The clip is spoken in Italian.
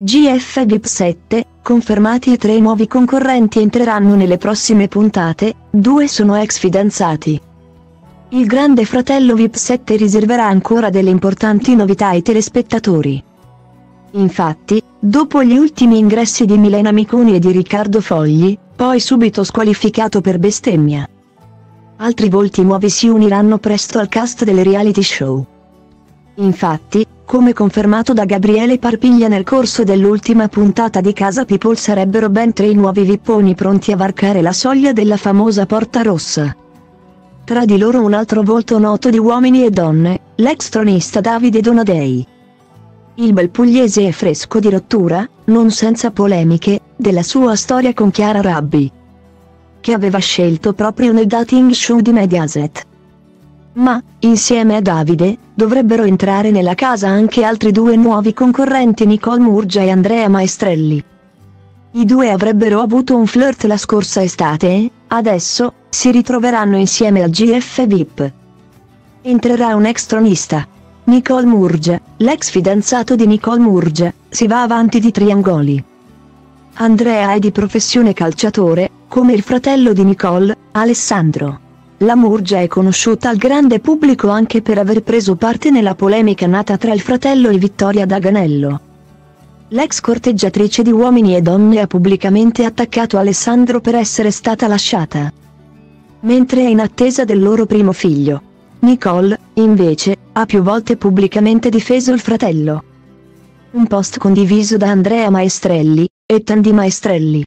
GF VIP 7, confermati i tre nuovi concorrenti entreranno nelle prossime puntate, due sono ex fidanzati. Il grande fratello VIP 7 riserverà ancora delle importanti novità ai telespettatori. Infatti, dopo gli ultimi ingressi di Milena Miconi e di Riccardo Fogli, poi subito squalificato per bestemmia. Altri volti nuovi si uniranno presto al cast delle reality show. Infatti, come confermato da Gabriele Parpiglia nel corso dell'ultima puntata di Casa People sarebbero ben tre nuovi vipponi pronti a varcare la soglia della famosa Porta Rossa. Tra di loro un altro volto noto di uomini e donne, l'ex tronista Davide Donadei. Il bel pugliese è fresco di rottura, non senza polemiche, della sua storia con Chiara Rabbi. Che aveva scelto proprio nel dating show di Mediaset. Ma, insieme a Davide, dovrebbero entrare nella casa anche altri due nuovi concorrenti Nicole Murgia e Andrea Maestrelli. I due avrebbero avuto un flirt la scorsa estate e, adesso, si ritroveranno insieme al GF VIP. Entrerà un ex tronista. Nicole Murgia, l'ex fidanzato di Nicole Murgia, si va avanti di triangoli. Andrea è di professione calciatore, come il fratello di Nicole, Alessandro. La Murgia è conosciuta al grande pubblico anche per aver preso parte nella polemica nata tra il fratello e Vittoria Daganello. L'ex corteggiatrice di uomini e donne ha pubblicamente attaccato Alessandro per essere stata lasciata. Mentre è in attesa del loro primo figlio. Nicole, invece, ha più volte pubblicamente difeso il fratello. Un post condiviso da Andrea Maestrelli, e Tandy Maestrelli,